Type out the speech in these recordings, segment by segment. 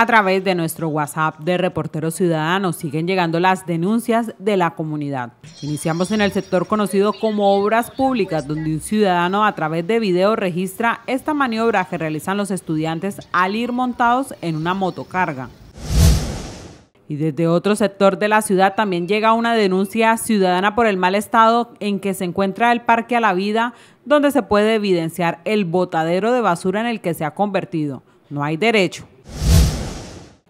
A través de nuestro WhatsApp de Reporteros Ciudadanos siguen llegando las denuncias de la comunidad. Iniciamos en el sector conocido como Obras Públicas, donde un ciudadano a través de video registra esta maniobra que realizan los estudiantes al ir montados en una motocarga. Y desde otro sector de la ciudad también llega una denuncia ciudadana por el mal estado en que se encuentra el Parque a la Vida, donde se puede evidenciar el botadero de basura en el que se ha convertido. No hay derecho.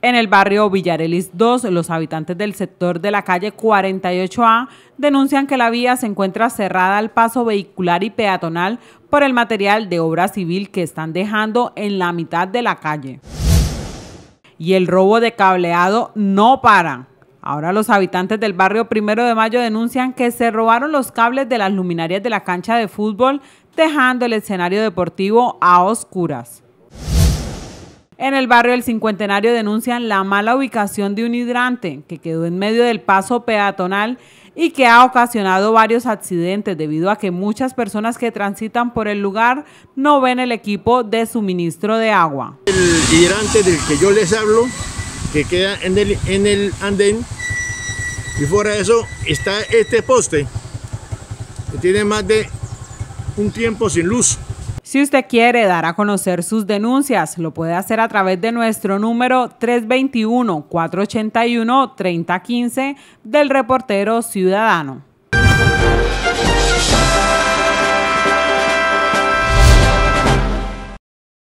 En el barrio Villarelis 2, los habitantes del sector de la calle 48A denuncian que la vía se encuentra cerrada al paso vehicular y peatonal por el material de obra civil que están dejando en la mitad de la calle. Y el robo de cableado no para. Ahora los habitantes del barrio Primero de Mayo denuncian que se robaron los cables de las luminarias de la cancha de fútbol, dejando el escenario deportivo a oscuras. En el barrio del Cincuentenario denuncian la mala ubicación de un hidrante que quedó en medio del paso peatonal y que ha ocasionado varios accidentes debido a que muchas personas que transitan por el lugar no ven el equipo de suministro de agua. El hidrante del que yo les hablo, que queda en el, andén, y fuera de eso está este poste, que tiene más de un tiempo sin luz. Si usted quiere dar a conocer sus denuncias, lo puede hacer a través de nuestro número 321-481-3015 del reportero ciudadano.